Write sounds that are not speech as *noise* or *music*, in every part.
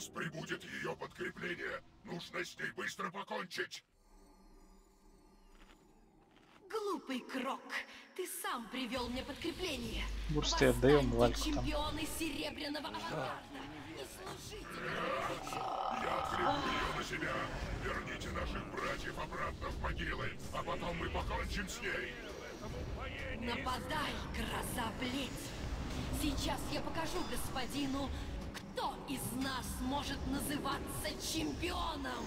Сейчас прибудет ее подкрепление. Нужно с ней быстро покончить. Глупый Крок, ты сам привел мне подкрепление. Бурсты отдаем Вальку там. чемпионы серебряного авангарда. Не служите Я откреплю ее на себя. Верните наших братьев обратно в могилы, а потом мы покончим с ней. Нападай, гроза плеть! Сейчас я покажу господину, из нас может называться чемпионом!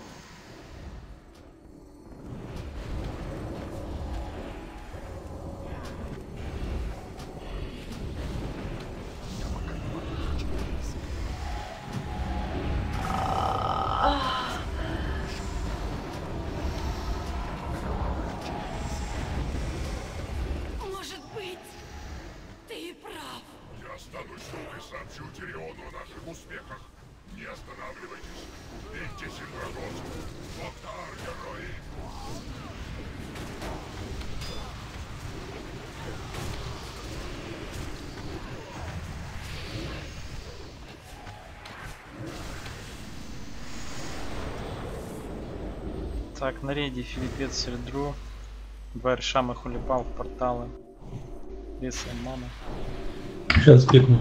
Так, на рейде Филиппец Сельдру. Два Решама Хулипал в порталы. Леса мама. Сейчас пикну.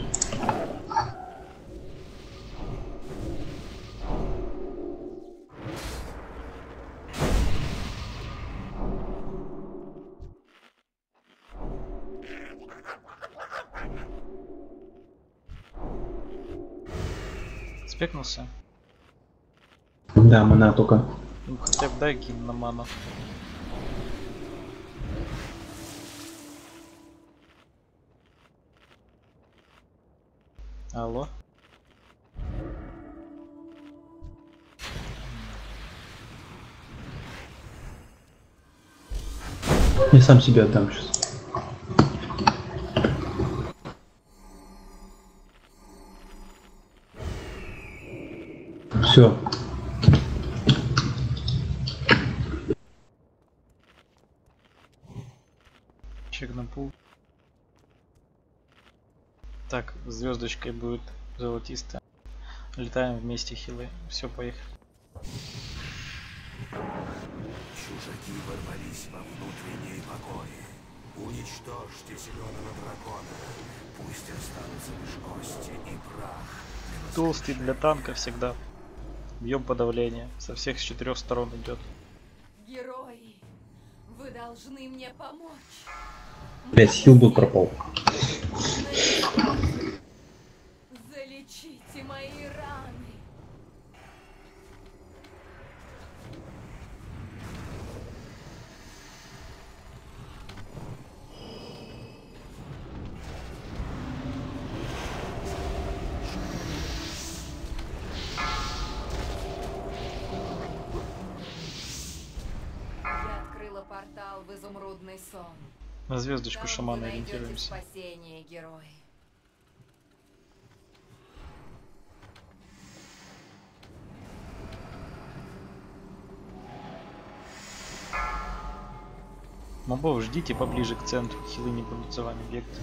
Спекнулся? Да, мана только. Ну хотя бы дай гимн на ману. Алло? Я сам себе отдам сейчас. Все. Чек на пул. Так, звездочкой будет золотистая. Летаем вместе хилы. Все, поехали. Чужаки ворвались во внутренние покои. Уничтожьте зеленого дракона. Пусть останутся лишь кости и прах. Толстый для танка всегда. Бьем подавление. Со всех с четырех сторон идет. Герои, вы должны мне помочь. Блять, хил был пропал. На звездочку шамана ориентируемся. спасение, герой. Мобов ждите поближе к центру, хилы не будут за вами бегать.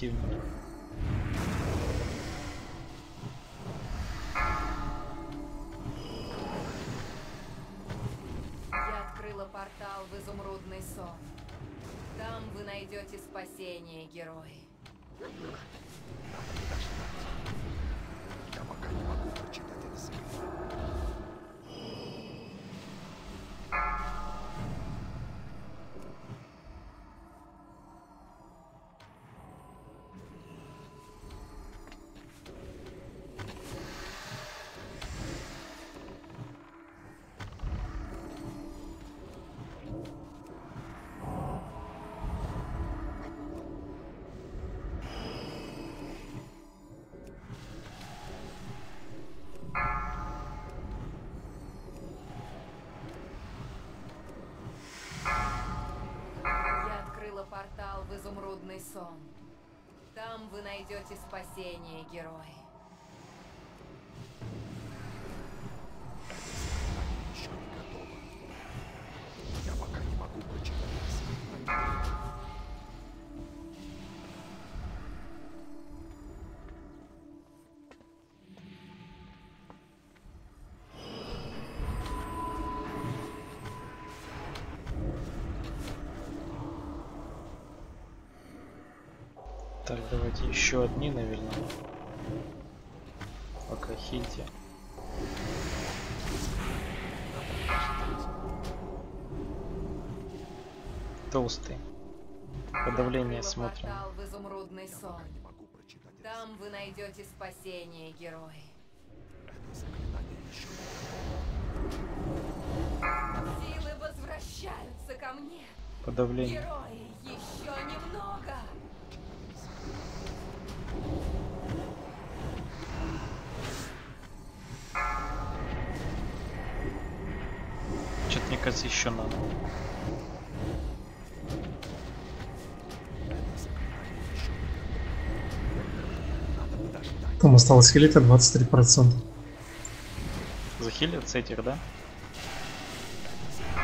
Подавление в изумрудный сон. Там вы найдете спасение, герой. Так, давайте еще одни, наверное. Пока хильте. Толстый. Подавление смотрим. Там вы найдете спасение, герой. Это заклинание еще Силы возвращаются ко мне. Подавление. Герои, Кажется еще надо. Там осталось хилита 23%. Захилиться этих, да?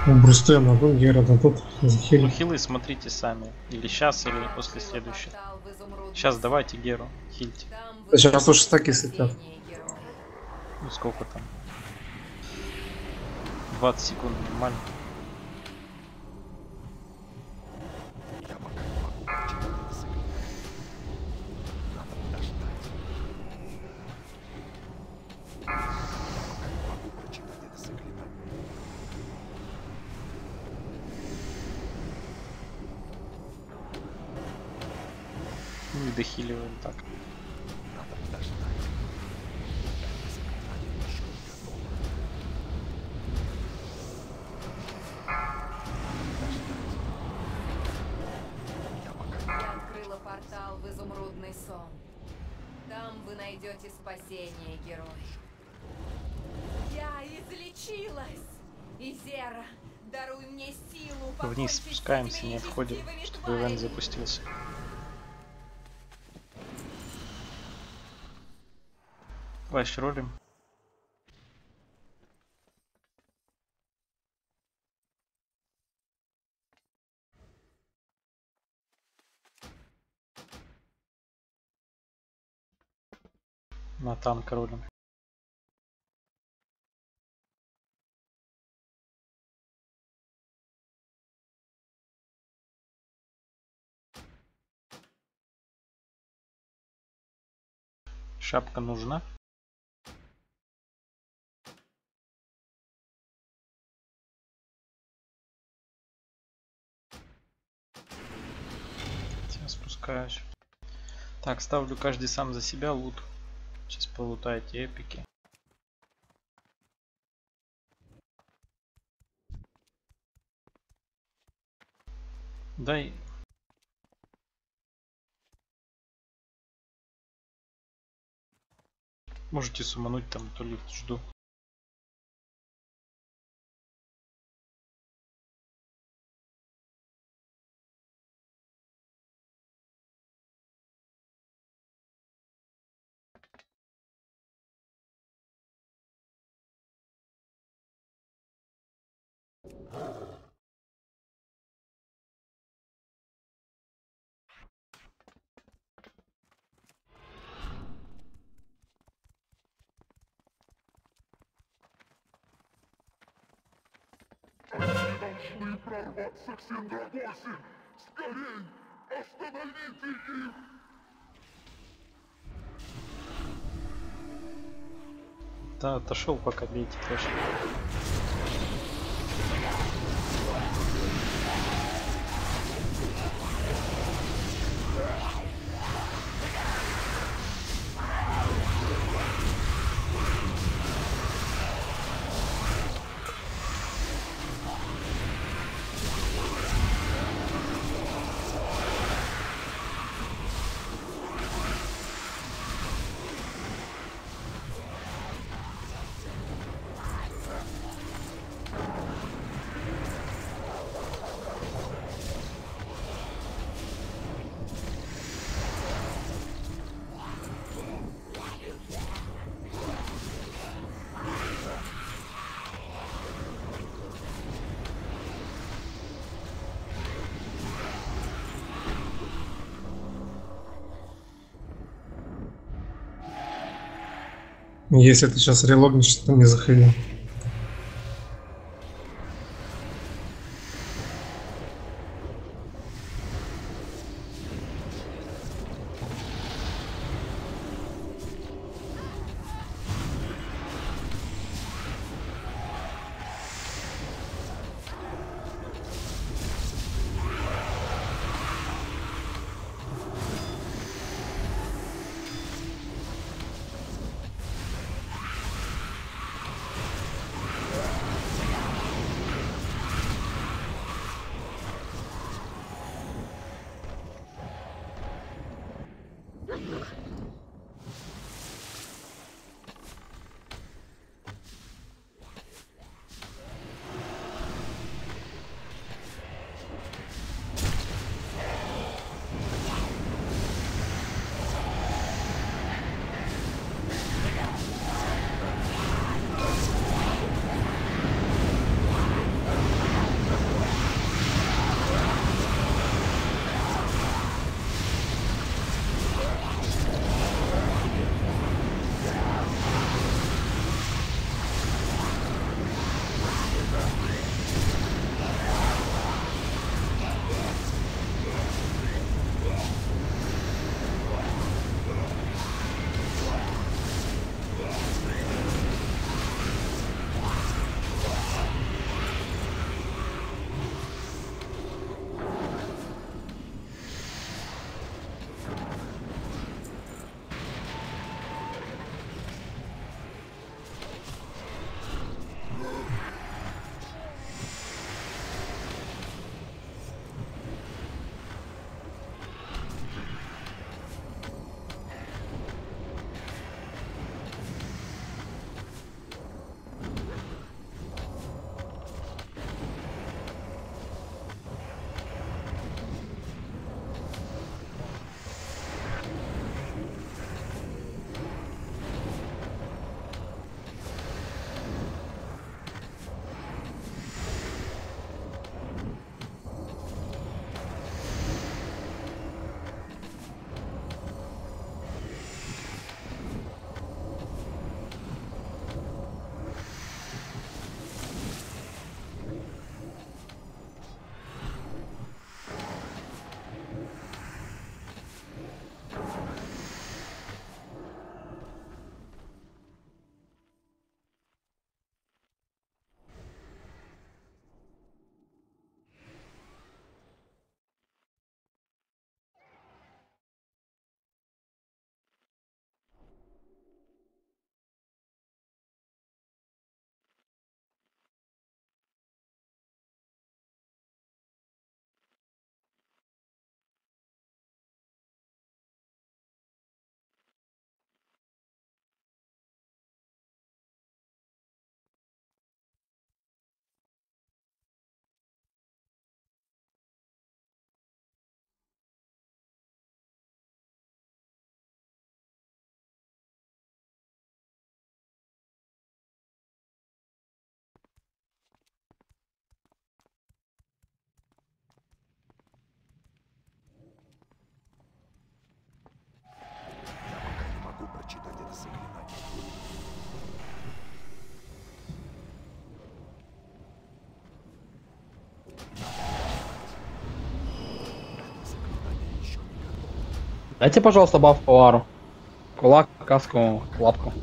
Ну, брусту я могу, Гера дадут Ну, захилить. хилы смотрите сами. Или сейчас, или после следующих. изумрудный Сейчас давайте Геру. Хильте. Там Да сейчас найдете уж стаки герой. Ну сколько там? 20 секунд нормально. С спускаемся, этими не отходим, чтобы ивент запустился. Плащ ролим. На танк ролим. Шапка нужна. Я спускаюсь. Так, ставлю каждый сам за себя лут. Сейчас полутайте эпики. Дай. Можете сумануть там, то лифт жду. Должны прорваться к Синдрагосе! Скорей! Остановите их! Да, отошел пока бейте тоже. Если ты сейчас релогнешь, то не захили. Дайте, пожалуйста, баф Палару. Кулак, каску, лапку.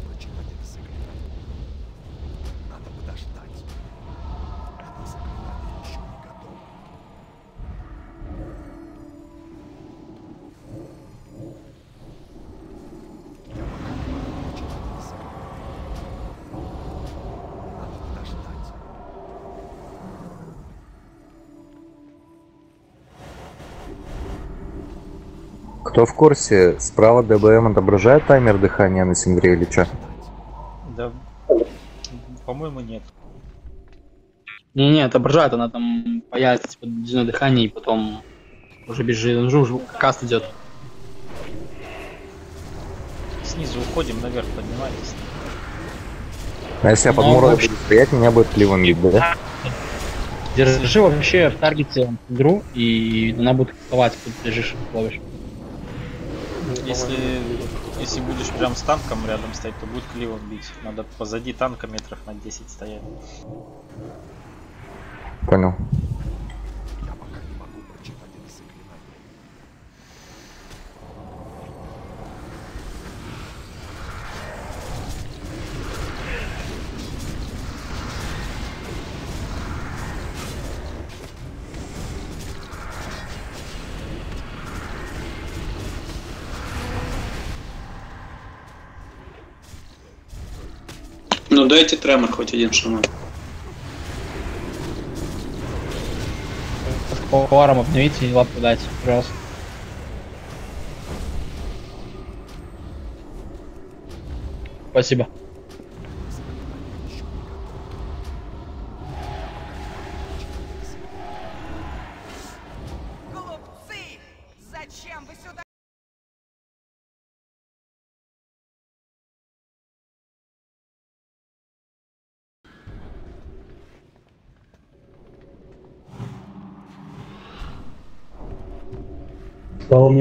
Кто в курсе, справа ДБМ отображает таймер дыхания на Сингре или что? Да, по-моему, нет. Не-не, отображает, она там появится типа ледяное дыхание, и потом уже бежит, он же уже каст идет. Снизу уходим, наверх поднимайтесь. А если я под Ну, мурой вообще- буду стоять, меня будет кливом бить, да? Держи вообще в таргете игру, и она будет кастовать, тут лежишь, ловишь. Если, если будешь прям с танком рядом стоять, то будет кливом бить. Надо позади танка метров на 10 стоять. Понял. Дайте тремор хоть один шаман. По Паларом обновите и лапку дайте, пожалуйста. Спасибо.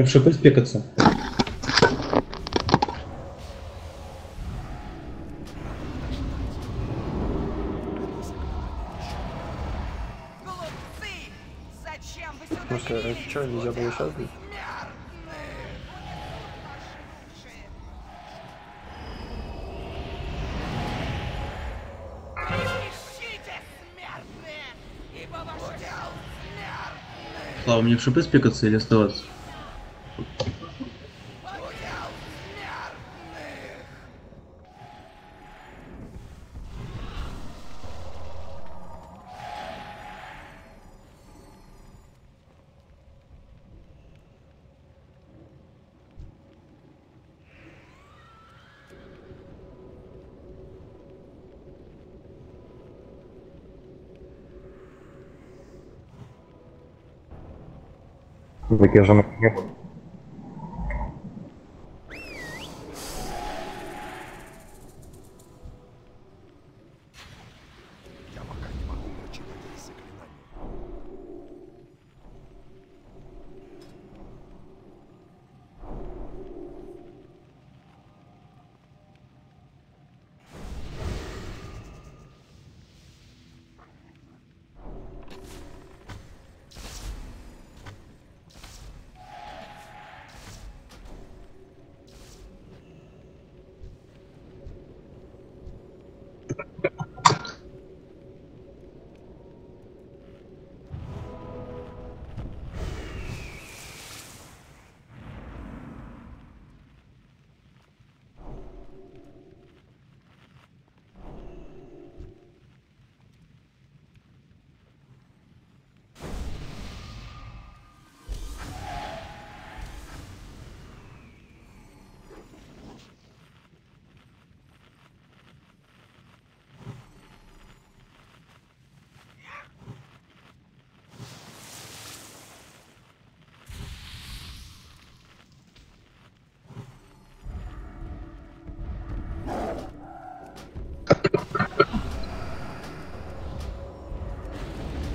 Стало мне в шипы спекаться. Глупцы! Зачем вы сюда? Слушай, а что, нельзя было сейчас! Слава, мне в шипы спекаться или оставаться? Удел смертных! Так я же на не буду.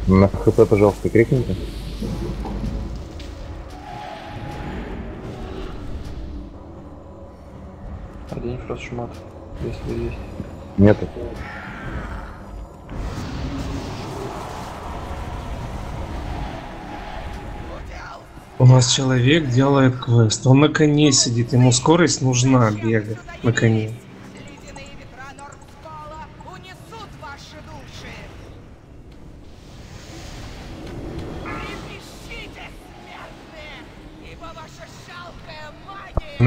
На хп, пожалуйста, крикните. Один фрост шмат, если есть. Нету. Удел У нас человек делает квест. Он на коне сидит, ему скорость нужна бегать на коне.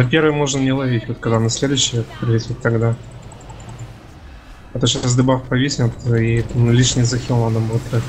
Первый можно не ловить, вот когда на следующий прилетит тогда. А то сейчас дебаф повиснет, и лишний захил надо будет тратить.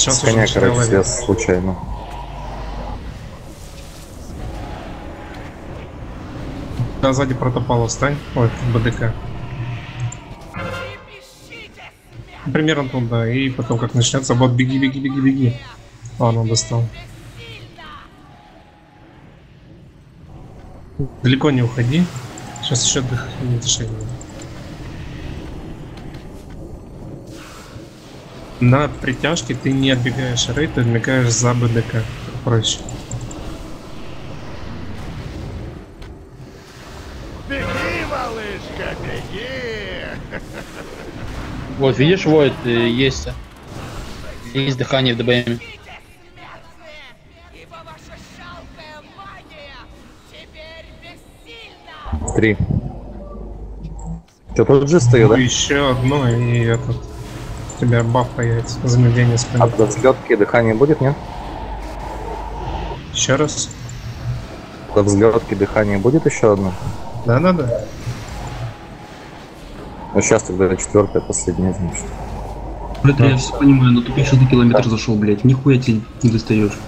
Сейчас С коня, короче, слез случайно. Да, сзади протопала встань. Ой, БДК. Примерно туда. И потом, как начнется, вот беги, беги, беги, беги. Ладно, достал. бессильно. Далеко не уходи. Сейчас еще дых... дышание. На притяжке ты не отбегаешь рейд, ты отбегаешь за БДК. Проще. Беги, малышка, беги! Вот, видишь, Войд, э, есть. Есть дыхание в ДБМ. Три. Че, тут же стою, да? Еще одно и этот. У тебя баф появится. Замедление спины. От взлетки дыхание будет, нет? Еще раз. До взлетки дыхание будет еще одно? Да-да-да. Ну сейчас тогда четвертое, последнее, значит. Это я все понимаю, но тупик сейчас на километр зашел, блядь. Нихуя тебе не достаешь.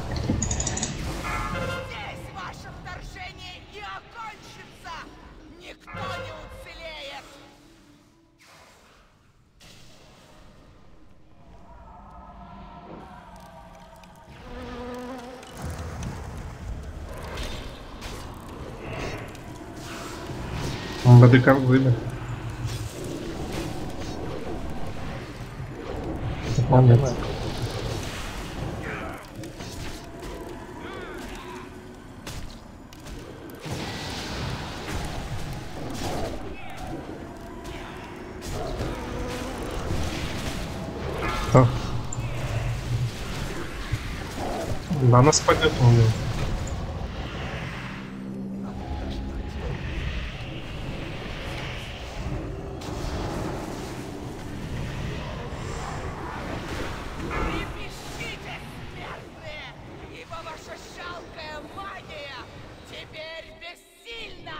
БДК выбор. Молодец. Что? На нас пойдет. Ваша жалкая магия теперь бессильна.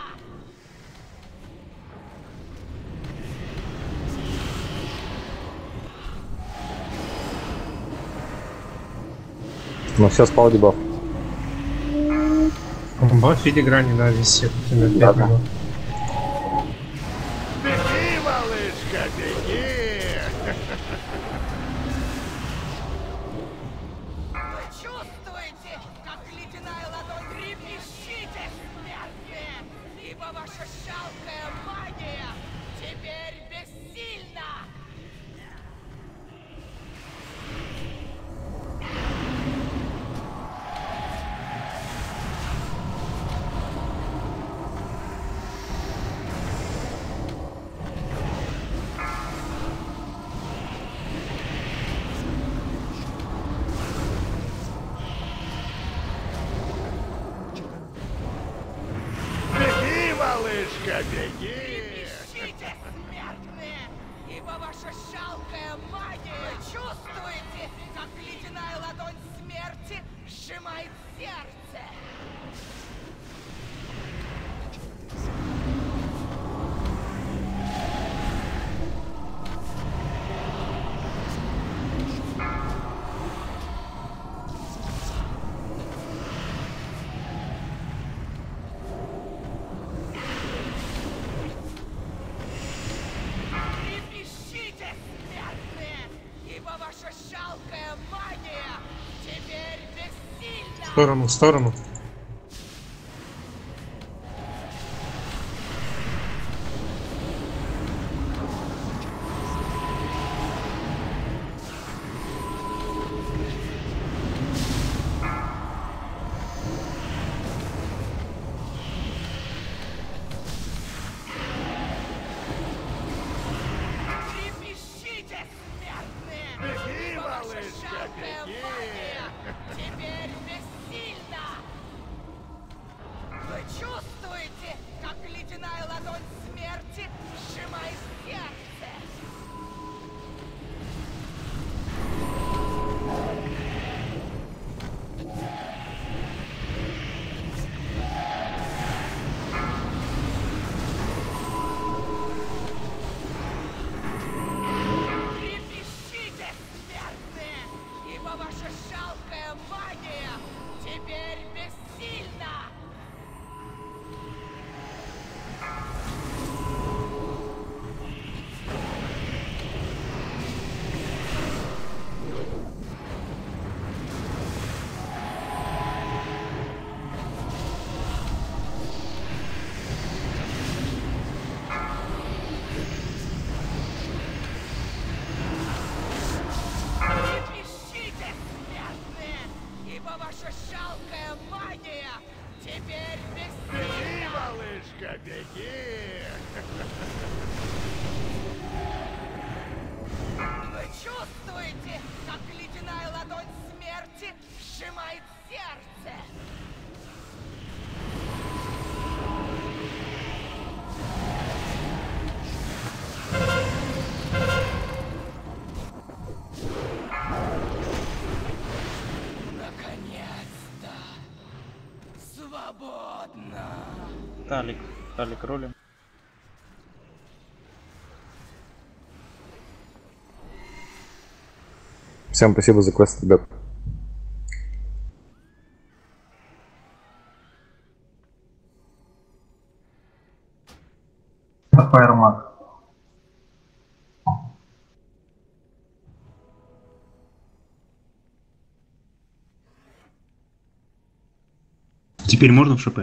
Ну все, спал дебаф. Баф в виде грани, да, висит. у тебя сторону в сторону. стали кролем. Всем спасибо за квест, ребят. Фаермак. Теперь можно в ШП?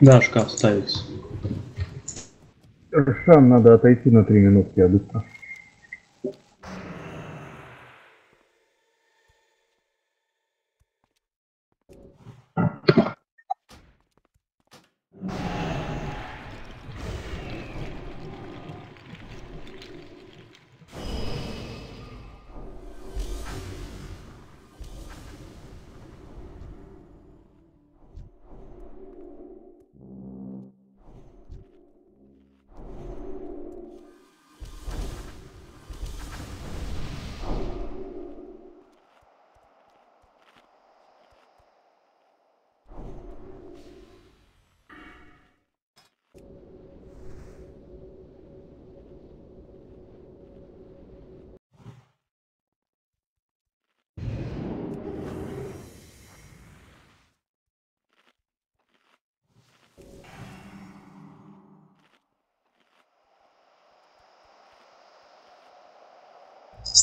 Да, шкаф ставится. Шам надо отойти на три минутки, я быстро.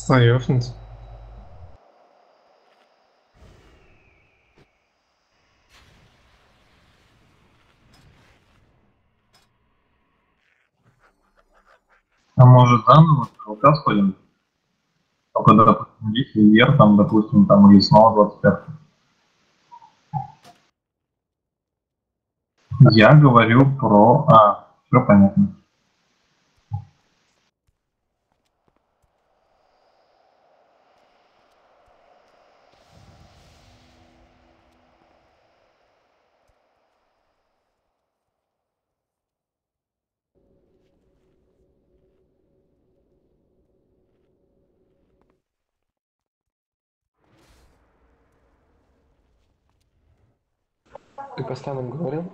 Sei öffnet. А может заново? данного стрелка сходим? Только, допустим, если вверх, там, допустим, там или снова 25 Я говорю про... А, все понятно. Ты по станам говорил?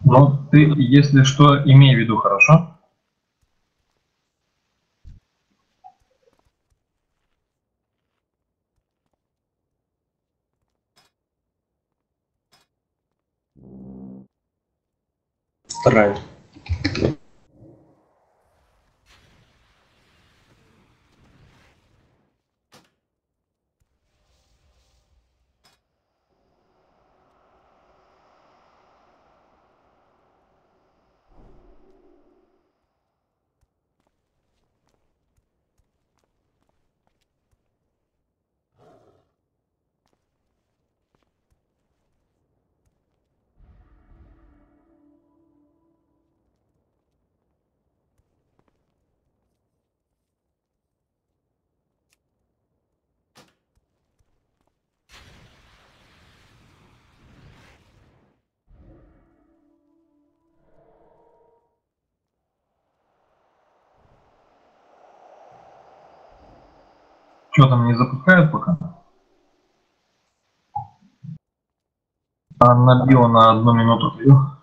Ну, ты, если что, имей в виду, хорошо? Стараюсь. Что там, не запускают пока? А набил на одну минуту твою.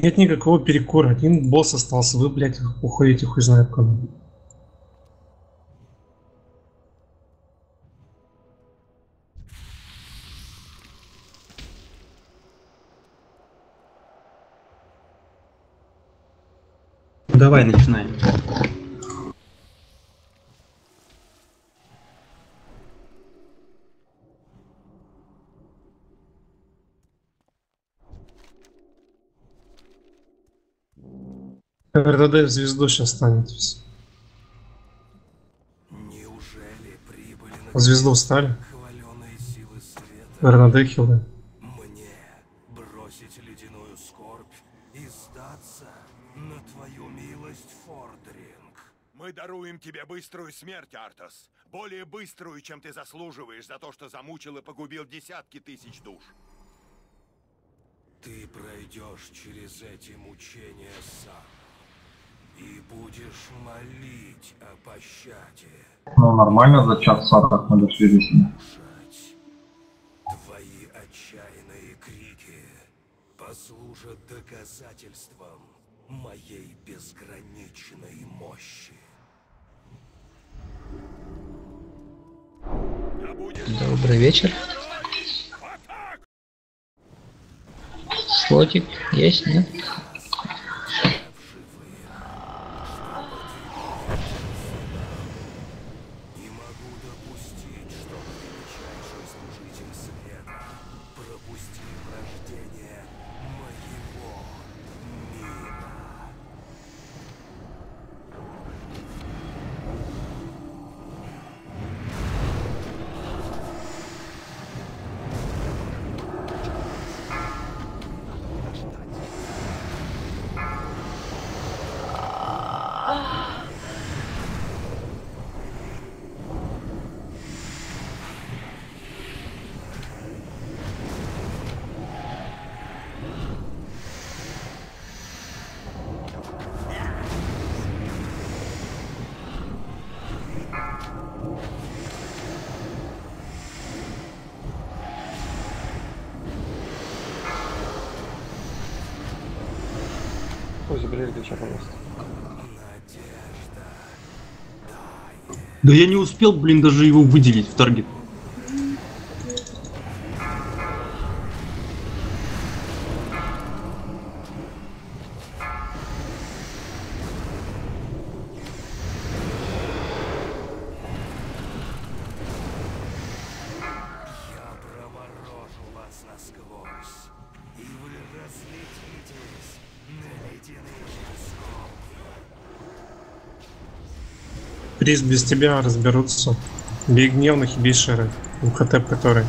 Нет никакого перекура. Один босс остался. Вы, блядь, уходите хуй знает куда. Давай, начинаем. РДД в звезду сейчас станетесь. Неужели прибыли В звезду встали? хваленые силы света? РДД хилы. Мне бросить ледяную скорбь и сдаться на твою милость, Фордринг. Мы даруем тебе быструю смерть, Артас. Более быструю, чем ты заслуживаешь за то, что замучил и погубил десятки тысяч душ. Ты пройдешь через эти мучения сам и будешь молить о пощаде. Ну, нормально, за час сорок мы дошли до сюда. Твои отчаянные крики послужат доказательством моей безграничной мощи. Добрый вечер. Слотик есть, нет? заберите ключа, пожалуйста. Да я не успел, блин, даже его выделить в таргет. без тебя разберутся. Бигнев на хибишеры. МХТ который.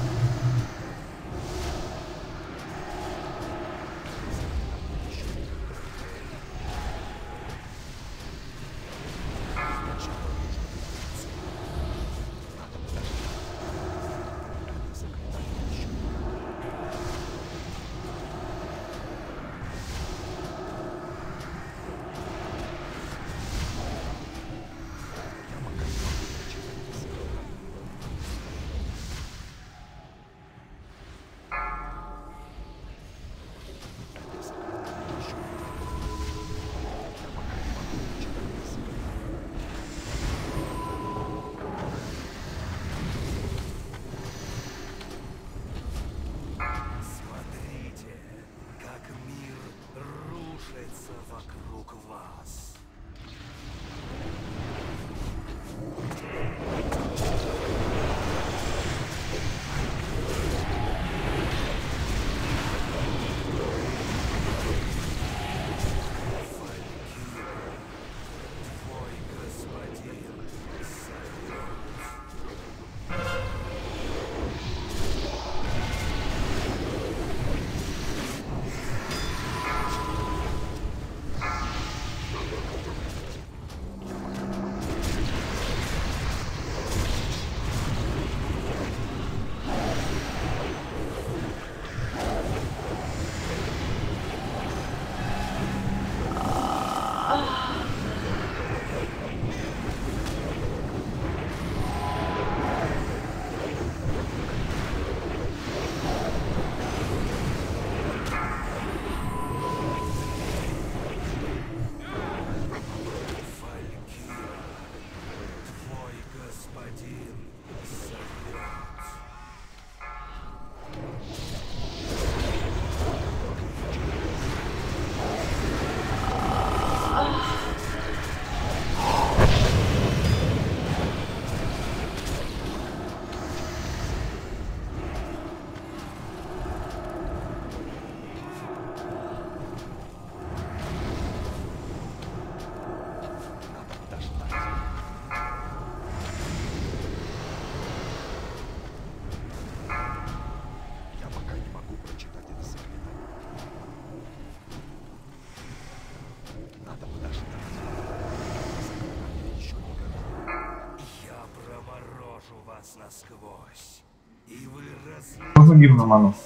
мир на.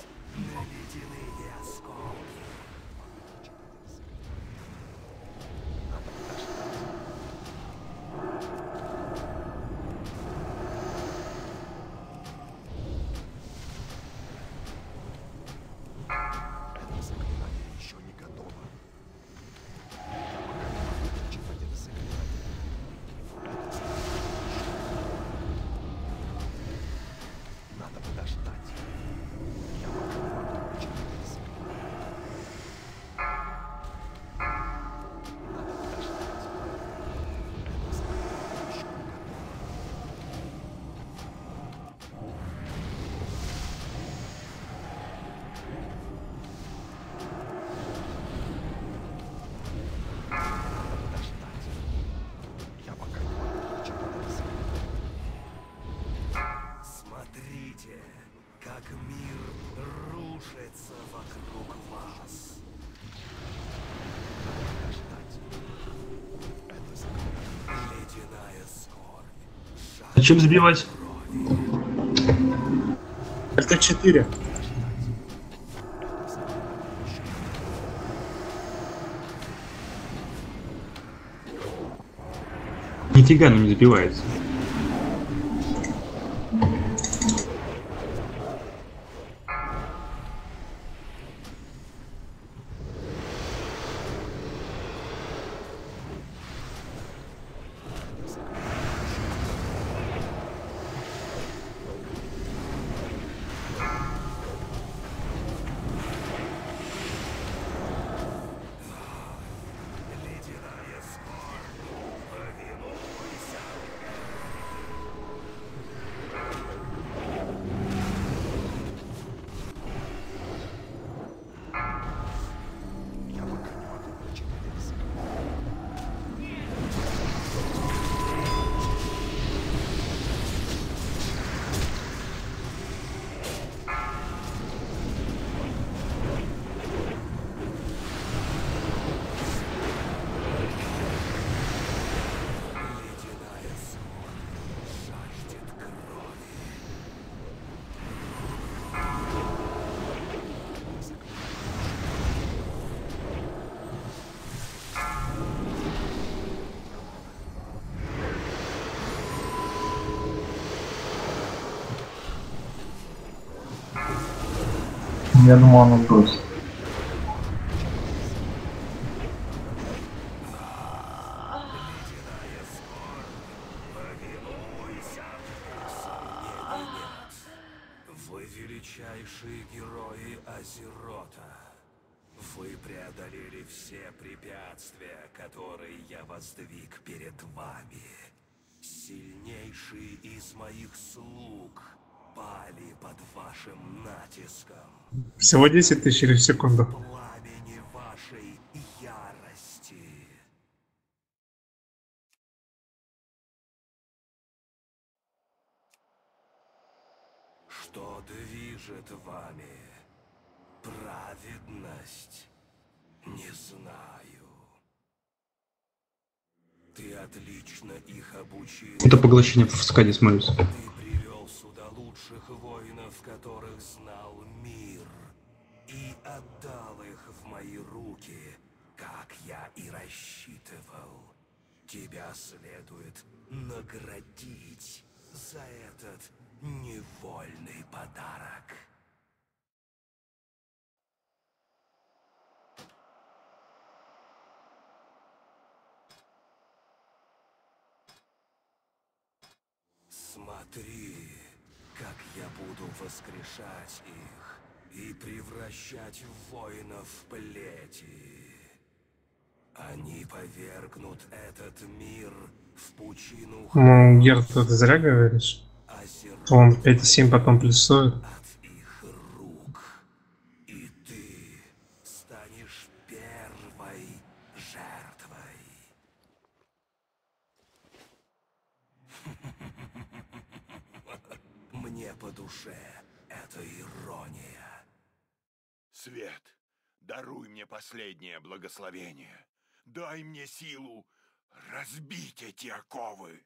Зачем забивать? Это 4. Нифига, ну не забивается. Я думал, Всего 10 тысяч в секунду. Пламени вашей ярости. Что движет вами? Праведность? Не знаю. Ты отлично их обучил. Это поглощение в скаде смотрится. Лучших воинов, которых знал мир, и отдал их в мои руки, как я и рассчитывал. Тебя следует наградить за этот невольный подарок. Смотри, буду воскрешать их и превращать в воинов плети. Они повергнут этот мир в пучину Ну, Герд, ты зря говоришь. Он 5,7 потом плюсует. от их рук. И ты станешь первой жертвой. Мне по душе эта ирония. Свет, даруй мне последнее благословение. Дай мне силу разбить эти оковы.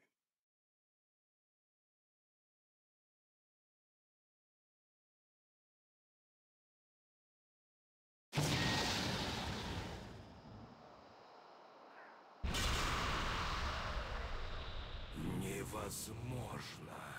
Невозможно.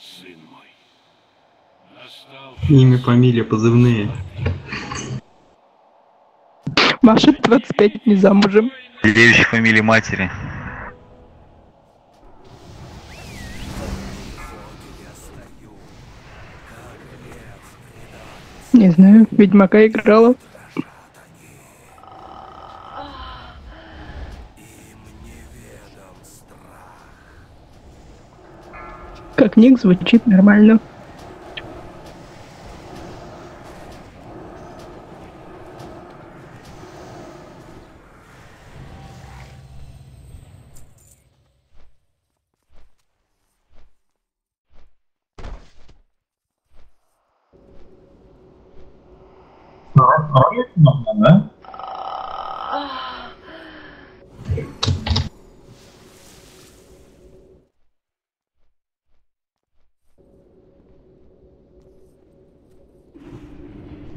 Сын мой. Настал Имя, фамилия, позывные. Маша 25 не замужем. Девичья фамилия матери. Не знаю, Ведьмака играла. Как ник звучит нормально. Ролик нужно, да?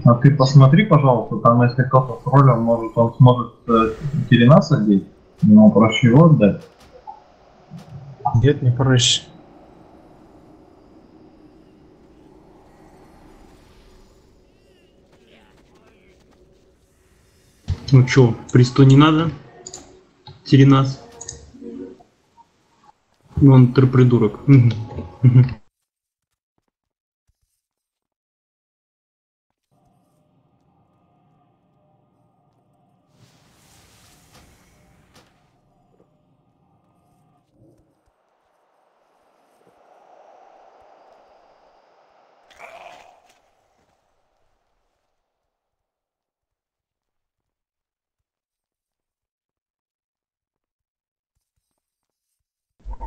А ты посмотри, пожалуйста, там если кто-то с ролем может, он сможет э, Теренаса здесь, ему проще его отдать. Нет, не проще. Ну чё, присту не надо? Теренас. Ну, Он тр- придурок.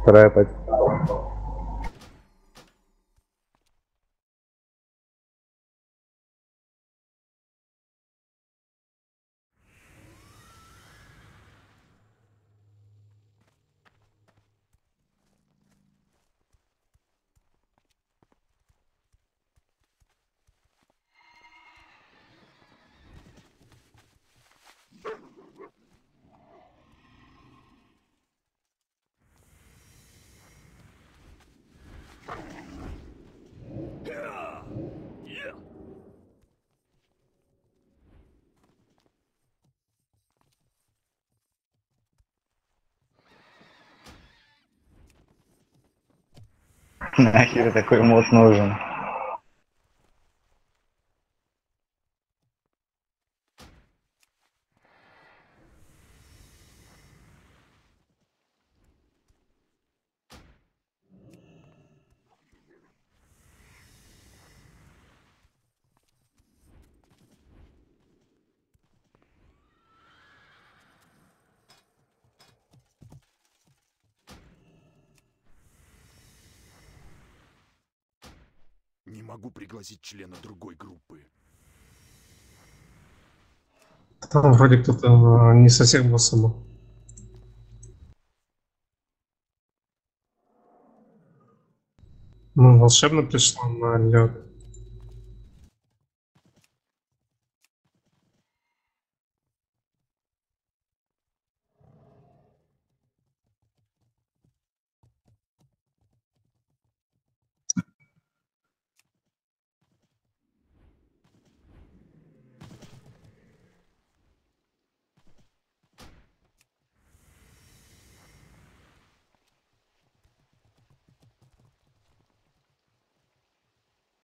Вторая *laughs* Нахер такой мод нужен? Не могу пригласить члена другой группы. Там вроде кто-то э, не со всех боссов был. Ну, волшебно пришло на лед.